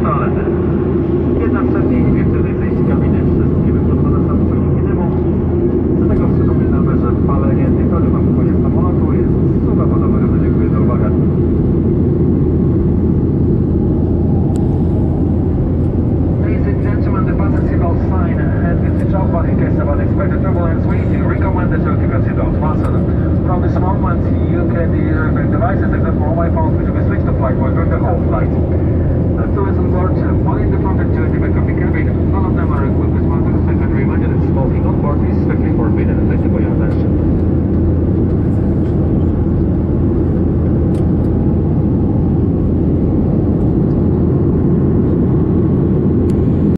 sağladı.